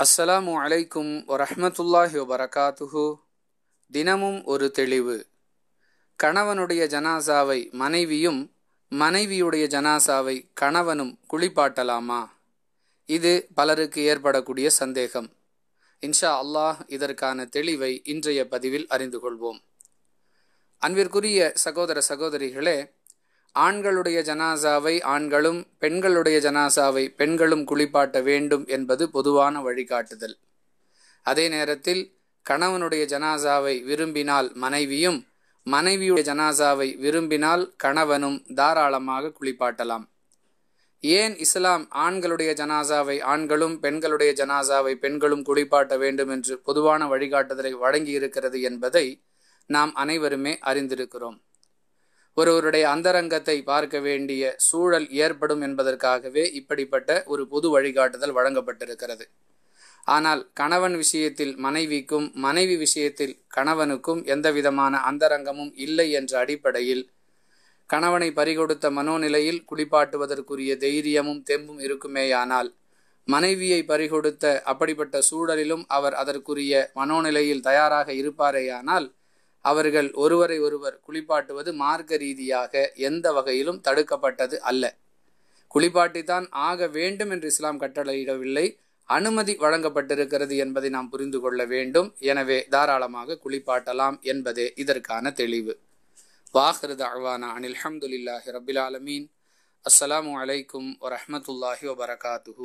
அஸ்ஸலாமு அலைக்கும் வரஹ்மத்துல்லாஹி வபரகாத்துஹு தினமும் ஒரு தெளிவு. கணவனுடைய ஜனாசாவை மனைவியும் மனைவியுடைய ஜனாசாவை கணவனும் குளிப்பாட்டலாமா? இது பலருக்கு ஏற்படக்கூடிய சந்தேகம். இன்ஷா அல்லாஹ் இதற்கான தெளிவை இன்றைய பதிவில் அறிந்து கொள்வோம். அன்பிற்குரிய சகோதர சகோதரிகளே ஆண்களுடைய ஜனாசாவை ஆண்களும் பெண்களுடைய ஜனாசாவை பெண்களும் குளிப்பாட்ட வேண்டும் என்பது பொதுவான வழிகாட்டுதல். அதே நேரத்தில் கணவனுடைய ஜனாசாவை விரும்பினால் மனைவியும் மனைவியுடைய ஜனாசாவை விரும்பினால் கணவனும் தாராளமாக குளிப்பாட்டலாம். ஏன் இஸ்லாம் ஆண்களுடைய ஜனாசாவை ஆண்களும் பெண்களுடைய ஜனாசாவை பெண்களும் குளிப்பாட்ட வேண்டும் என்று பொதுவான வழிகாட்டுதலை வழங்கி இருக்கிறது என்பதை நாம் அனைவருமே அறிந்திருக்கிறோம். ஒருவருடைய அந்தரங்கத்தை பார்க்க வேண்டிய சூழல் ஏற்படும் என்பதற்காகவே இப்படிப்பட்ட ஒரு பொது வழிகாட்டுதல் வழங்கப்பட்டிருக்கிறது. ஆனால் கணவன் விஷயத்தில் மனைவிக்கும் மனைவி விஷயத்தில் கணவனுக்கும் எந்த விதமான அந்தரங்கமும் இல்லை என்ற அடிப்படையில் கணவனை பறிகொடுத்த மனோநிலையில் குளிப்பாட்டுவதற்குரிய தைரியமும் தெம்பும் இருக்குமேயானால் மனைவியை பறிகொடுத்த அப்படிப்பட்ட சூழலிலும் அவர் அதற்குரிய மனோநிலையில் தயாராக இருப்பாரேயானால் அவர்கள் ஒருவரை ஒருவர் குளிப்பாட்டுவது மார்க்க ரீதியாக எந்த வகையிலும் தடுக்கப்பட்டது அல்ல. குளிப்பாட்டித்தான் ஆக வேண்டும் என்று இஸ்லாம் கட்டளையிடவில்லை. அனுமதி வழங்கப்பட்டிருக்கிறது என்பதை நாம் புரிந்து கொள்ள வேண்டும். எனவே தாராளமாக குளிப்பாட்டலாம் என்பதே இதற்கான தெளிவு. வாஹிருத அழ்வானா அனில் அஹமதுல்லாஹி ரபில் ஆலமீன். அஸ்ஸலாமு அலைக்கும் வரஹமத்துல்லாஹி வபரகாத்துஹூ.